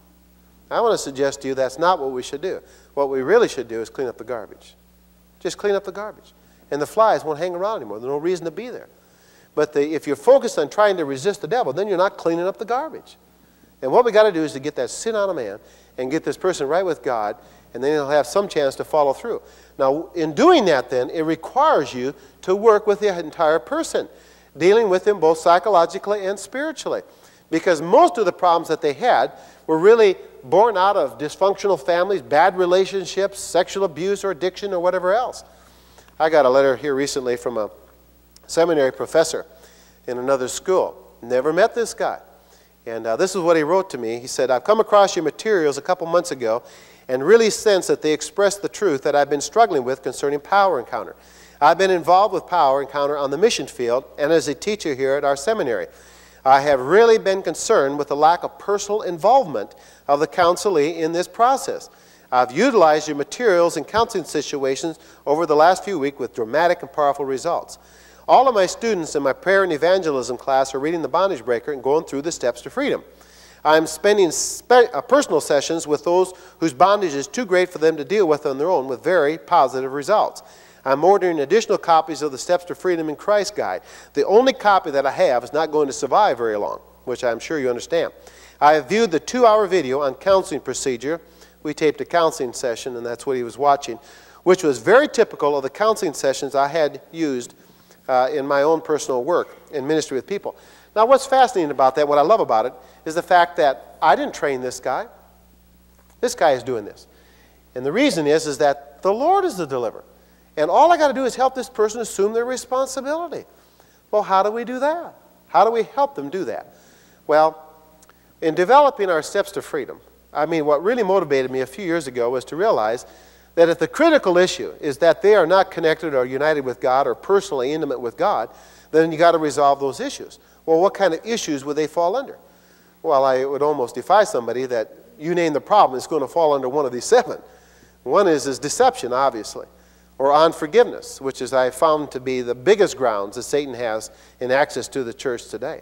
I want to suggest to you that's not what we should do. What we really should do is clean up the garbage. Just clean up the garbage. And the flies won't hang around anymore. There's no reason to be there. But the, if you're focused on trying to resist the devil, then you're not cleaning up the garbage. And what we got to do is to get that sin out of man and get this person right with God, and then he'll have some chance to follow through. Now, in doing that, then, it requires you to work with the entire person, dealing with them both psychologically and spiritually. Because most of the problems that they had were really born out of dysfunctional families, bad relationships, sexual abuse or addiction or whatever else. I got a letter here recently from a seminary professor in another school. Never met this guy. And uh, this is what he wrote to me. He said, I've come across your materials a couple months ago and really sense that they express the truth that I've been struggling with concerning Power Encounter. I've been involved with Power Encounter on the mission field and as a teacher here at our seminary. I have really been concerned with the lack of personal involvement of the counselee in this process. I've utilized your materials in counseling situations over the last few weeks with dramatic and powerful results. All of my students in my prayer and evangelism class are reading The Bondage Breaker and going through the steps to freedom. I'm spending spe- uh, personal sessions with those whose bondage is too great for them to deal with on their own with very positive results. I'm ordering additional copies of the Steps to Freedom in Christ guide. The only copy that I have is not going to survive very long, which I'm sure you understand. I have viewed the two hour video on counseling procedure. We taped a counseling session, and that's what he was watching, which was very typical of the counseling sessions I had used uh, in my own personal work in ministry with people. Now, what's fascinating about that, what I love about it, is the fact that I didn't train this guy. This guy is doing this. And the reason is, is that the Lord is the deliverer. And all I got to do is help this person assume their responsibility. Well, how do we do that? How do we help them do that? Well, in developing our steps to freedom, I mean, what really motivated me a few years ago was to realize that if the critical issue is that they are not connected or united with God or personally intimate with God, then you got to resolve those issues. Well, what kind of issues would they fall under? Well, I would almost defy somebody that you name the problem, it's going to fall under one of these seven. One is, is deception, obviously, or unforgiveness, which is I found to be the biggest grounds that Satan has in access to the church today.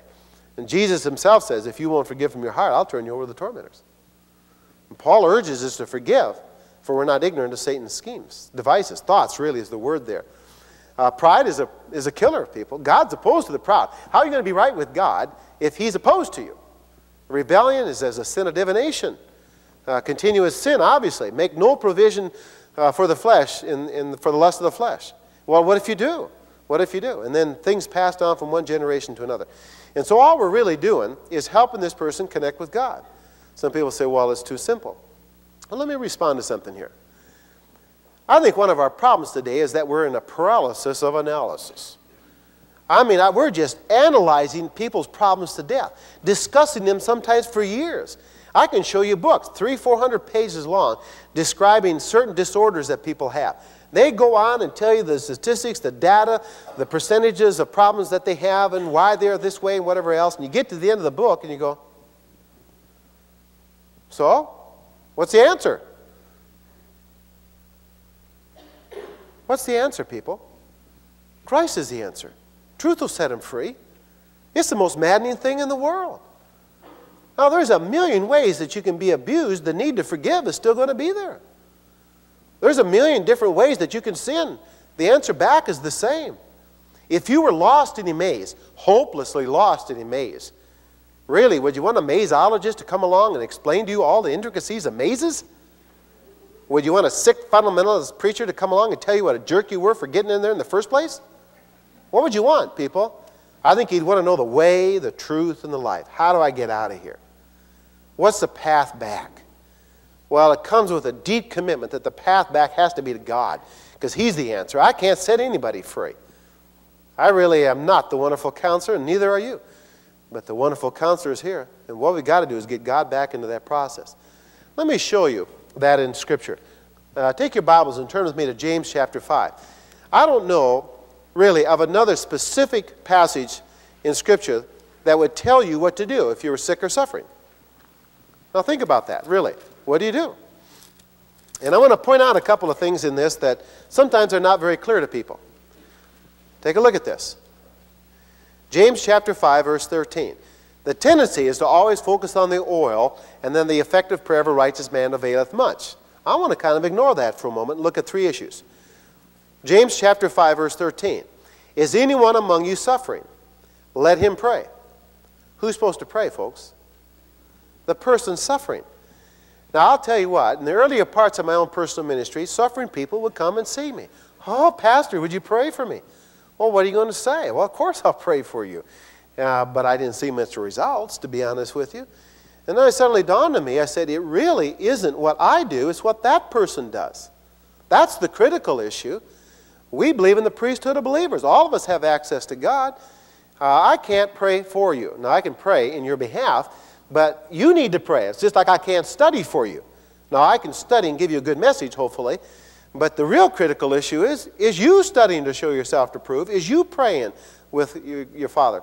And Jesus himself says, if you won't forgive from your heart, I'll turn you over to the tormentors. And Paul urges us to forgive for we're not ignorant of Satan's schemes, devices, thoughts, really, is the word there. Uh, pride is a, is a killer, of people. God's opposed to the proud. How are you going to be right with God if He's opposed to you? Rebellion is as a sin of divination. Uh, continuous sin, obviously. Make no provision uh, for the flesh, in, in, for the lust of the flesh. Well, what if you do? What if you do? And then things passed on from one generation to another. And so all we're really doing is helping this person connect with God. Some people say, well, it's too simple. Well, let me respond to something here. I think one of our problems today is that we're in a paralysis of analysis. I mean, I, we're just analyzing people's problems to death, discussing them sometimes for years. I can show you books, three, four hundred pages long, describing certain disorders that people have. They go on and tell you the statistics, the data, the percentages of problems that they have and why they're this way and whatever else. And you get to the end of the book and you go, So, what's the answer? What's the answer, people? Christ is the answer. Truth will set him free. It's the most maddening thing in the world. Now, there's a million ways that you can be abused. The need to forgive is still going to be there. There's a million different ways that you can sin. The answer back is the same. If you were lost in a maze, hopelessly lost in a maze, really, would you want a mazeologist to come along and explain to you all the intricacies of mazes? Would you want a sick fundamentalist preacher to come along and tell you what a jerk you were for getting in there in the first place? What would you want, people? I think you'd want to know the way, the truth, and the life. How do I get out of here? What's the path back? Well, it comes with a deep commitment that the path back has to be to God because He's the answer. I can't set anybody free. I really am not the wonderful counselor, and neither are you. But the wonderful counselor is here. And what we've got to do is get God back into that process. Let me show you that in Scripture. Uh, take your Bibles and turn with me to James chapter 5. I don't know, really, of another specific passage in Scripture that would tell you what to do if you were sick or suffering. Now, think about that, really. What do you do? And I want to point out a couple of things in this that sometimes are not very clear to people. Take a look at this. James chapter 5, verse 13. The tendency is to always focus on the oil, and then the effective prayer of a righteous man availeth much. I want to kind of ignore that for a moment and look at three issues. James chapter 5, verse 13. Is anyone among you suffering? Let him pray. Who's supposed to pray, folks? The person suffering. Now, I'll tell you what, in the earlier parts of my own personal ministry, suffering people would come and see me. Oh, Pastor, would you pray for me? Well, what are you going to say? Well, of course I'll pray for you. Uh, but I didn't see much results, to be honest with you. And then it suddenly dawned on me I said, it really isn't what I do, it's what that person does. That's the critical issue. We believe in the priesthood of believers. All of us have access to God. Uh, I can't pray for you. Now, I can pray in your behalf, but you need to pray. It's just like I can't study for you. Now, I can study and give you a good message, hopefully, but the real critical issue is is you studying to show yourself to prove? Is you praying with your, your Father?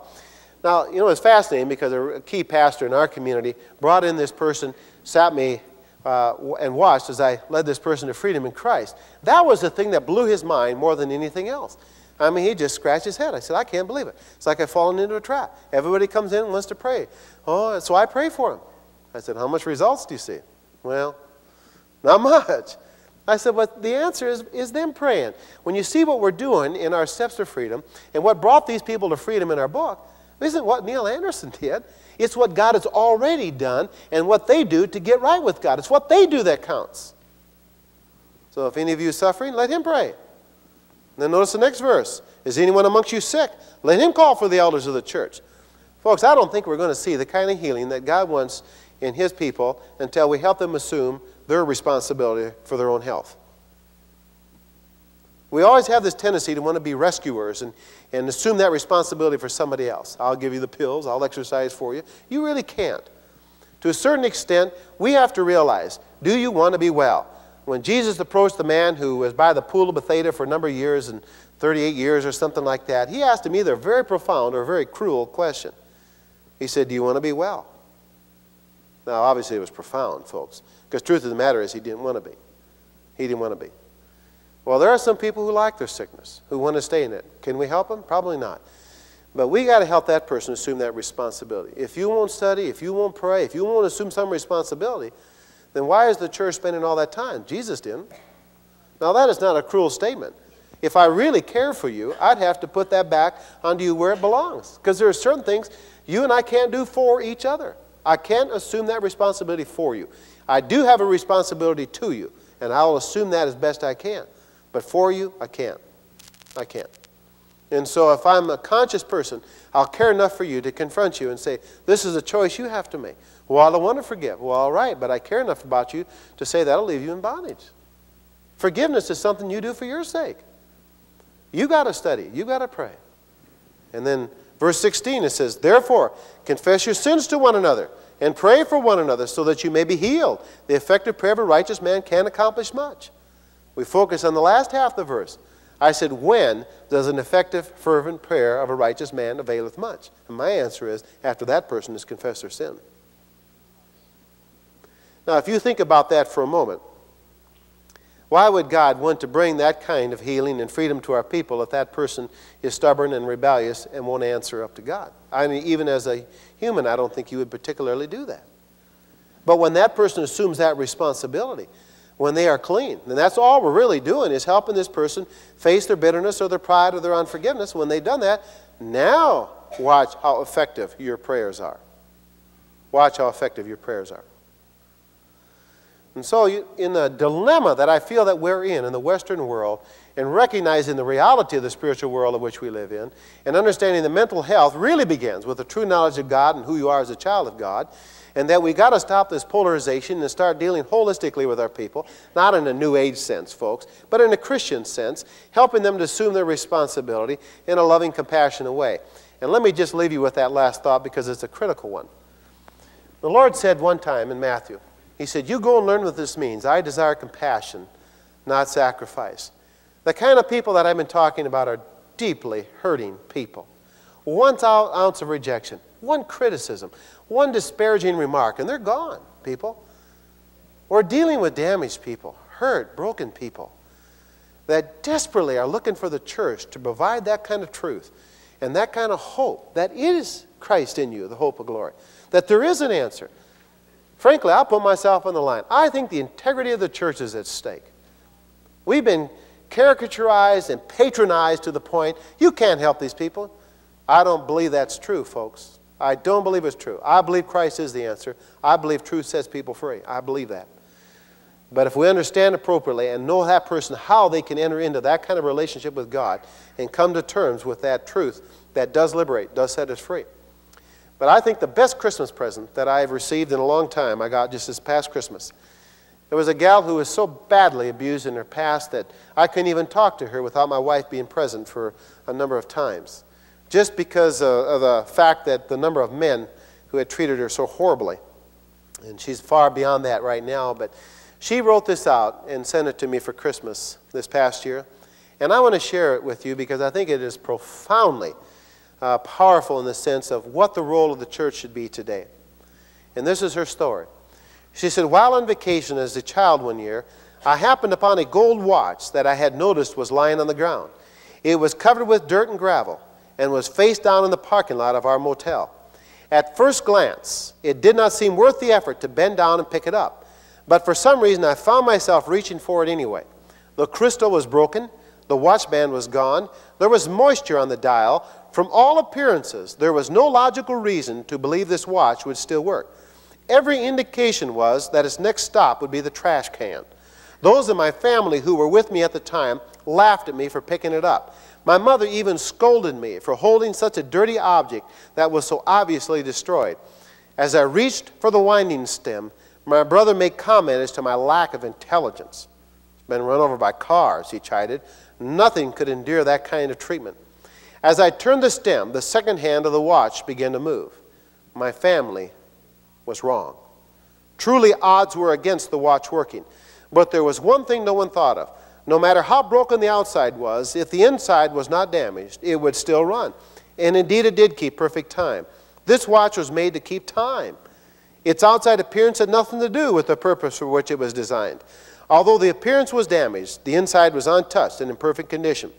Now, you know, it's fascinating because a key pastor in our community brought in this person, sat me uh, and watched as I led this person to freedom in Christ. That was the thing that blew his mind more than anything else. I mean, he just scratched his head. I said, I can't believe it. It's like I've fallen into a trap. Everybody comes in and wants to pray. Oh, so I pray for him. I said, How much results do you see? Well, not <laughs> much. I said, but the answer is, is them praying. When you see what we're doing in our Steps to Freedom and what brought these people to freedom in our book, isn't what Neil Anderson <laughs> did. It's what God has already done and what they do to get right with God. It's what they do that counts. So if any of you is suffering, let him pray. And then notice the next verse. Is anyone amongst you sick? Let him call for the elders of the church. Folks, I don't think we're going to see the kind of healing that God wants in his people until we help them assume their responsibility for their own health. We always have this tendency to want to be rescuers and, and assume that responsibility for somebody else. I'll give you the pills, I'll exercise for you. You really can't. To a certain extent, we have to realize do you want to be well? When Jesus approached the man who was by the pool of Bethesda for a number of years and 38 years or something like that, he asked him either a very profound or a very cruel question. He said, Do you want to be well? Now, obviously, it was profound, folks, because truth of the matter is he didn't want to be. He didn't want to be. Well, there are some people who like their sickness, who want to stay in it. Can we help them? Probably not. But we got to help that person assume that responsibility. If you won't study, if you won't pray, if you won't assume some responsibility, then why is the church spending all that time? Jesus didn't. Now, that is not a cruel statement. If I really care for you, I'd have to put that back onto you where it belongs. Because there are certain things you and I can't do for each other. I can't assume that responsibility for you. I do have a responsibility to you, and I'll assume that as best I can. But for you, I can't. I can't. And so if I'm a conscious person, I'll care enough for you to confront you and say, This is a choice you have to make. Well, I don't want to forgive. Well, all right, but I care enough about you to say that'll leave you in bondage. Forgiveness is something you do for your sake. You got to study, you got to pray. And then verse 16 it says, Therefore, confess your sins to one another and pray for one another so that you may be healed. The effective prayer of a righteous man can accomplish much. We focus on the last half of the verse. I said, When does an effective, fervent prayer of a righteous man availeth much? And my answer is, after that person has confessed their sin. Now, if you think about that for a moment, why would God want to bring that kind of healing and freedom to our people if that person is stubborn and rebellious and won't answer up to God? I mean, even as a human, I don't think you would particularly do that. But when that person assumes that responsibility, when they are clean. And that's all we're really doing is helping this person face their bitterness or their pride or their unforgiveness. When they've done that, now watch how effective your prayers are. Watch how effective your prayers are. And so, in the dilemma that I feel that we're in in the Western world, and recognizing the reality of the spiritual world in which we live in, and understanding that mental health really begins with the true knowledge of God and who you are as a child of God, and that we got to stop this polarization and start dealing holistically with our people, not in a New Age sense, folks, but in a Christian sense, helping them to assume their responsibility in a loving, compassionate way. And let me just leave you with that last thought because it's a critical one. The Lord said one time in Matthew, He said, You go and learn what this means. I desire compassion, not sacrifice. The kind of people that I've been talking about are deeply hurting people. One ounce of rejection, one criticism, one disparaging remark, and they're gone, people. We're dealing with damaged people, hurt, broken people that desperately are looking for the church to provide that kind of truth and that kind of hope that is Christ in you, the hope of glory, that there is an answer. Frankly, I'll put myself on the line. I think the integrity of the church is at stake. We've been caricaturized and patronized to the point you can't help these people. I don't believe that's true, folks. I don't believe it's true. I believe Christ is the answer. I believe truth sets people free. I believe that. But if we understand appropriately and know that person, how they can enter into that kind of relationship with God and come to terms with that truth that does liberate, does set us free. But I think the best Christmas present that I've received in a long time, I got just this past Christmas. There was a gal who was so badly abused in her past that I couldn't even talk to her without my wife being present for a number of times just because uh, of the fact that the number of men who had treated her so horribly. And she's far beyond that right now, but she wrote this out and sent it to me for Christmas this past year. And I want to share it with you because I think it is profoundly uh, powerful in the sense of what the role of the church should be today. And this is her story. She said, While on vacation as a child one year, I happened upon a gold watch that I had noticed was lying on the ground. It was covered with dirt and gravel and was face down in the parking lot of our motel. At first glance, it did not seem worth the effort to bend down and pick it up. But for some reason, I found myself reaching for it anyway. The crystal was broken, the watch band was gone, there was moisture on the dial. From all appearances, there was no logical reason to believe this watch would still work. Every indication was that its next stop would be the trash can. Those in my family who were with me at the time laughed at me for picking it up. My mother even scolded me for holding such a dirty object that was so obviously destroyed. As I reached for the winding stem, my brother made comment as to my lack of intelligence. Been run over by cars, he chided. Nothing could endure that kind of treatment. As I turned the stem, the second hand of the watch began to move. My family was wrong. Truly, odds were against the watch working. But there was one thing no one thought of no matter how broken the outside was, if the inside was not damaged, it would still run. And indeed, it did keep perfect time. This watch was made to keep time. Its outside appearance had nothing to do with the purpose for which it was designed. Although the appearance was damaged, the inside was untouched and in perfect condition.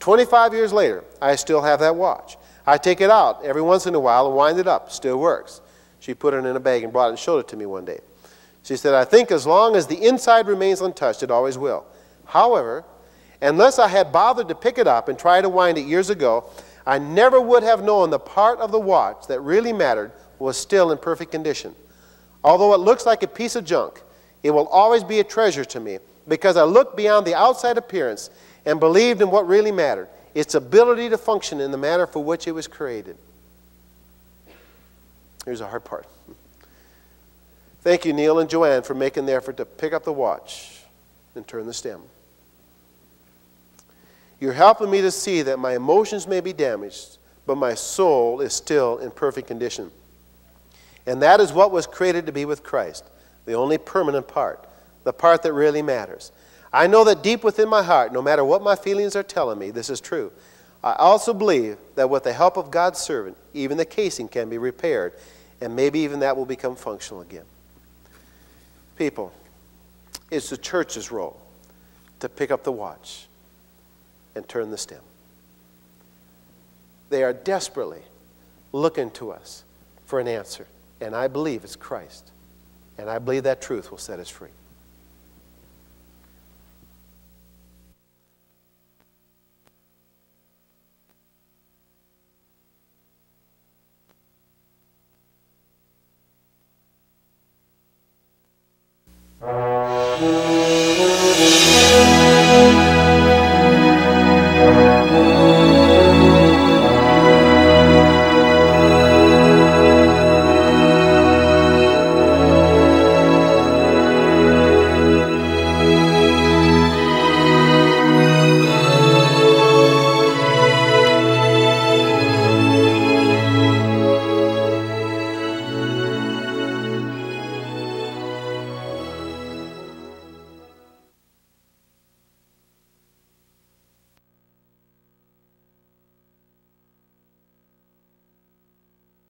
25 years later, I still have that watch. I take it out every once in a while and wind it up. Still works. She put it in a bag and brought it and showed it to me one day. She said, I think as long as the inside remains untouched, it always will. However, Unless I had bothered to pick it up and try to wind it years ago, I never would have known the part of the watch that really mattered was still in perfect condition. Although it looks like a piece of junk, it will always be a treasure to me because I look beyond the outside appearance and believed in what really mattered its ability to function in the manner for which it was created. Here's the hard part. Thank you, Neil and Joanne, for making the effort to pick up the watch and turn the stem. You're helping me to see that my emotions may be damaged, but my soul is still in perfect condition. And that is what was created to be with Christ, the only permanent part, the part that really matters. I know that deep within my heart, no matter what my feelings are telling me, this is true. I also believe that with the help of God's servant, even the casing can be repaired, and maybe even that will become functional again. People, it's the church's role to pick up the watch and turn the stem. They are desperately looking to us for an answer, and I believe it's Christ. And I believe that truth will set us free. Música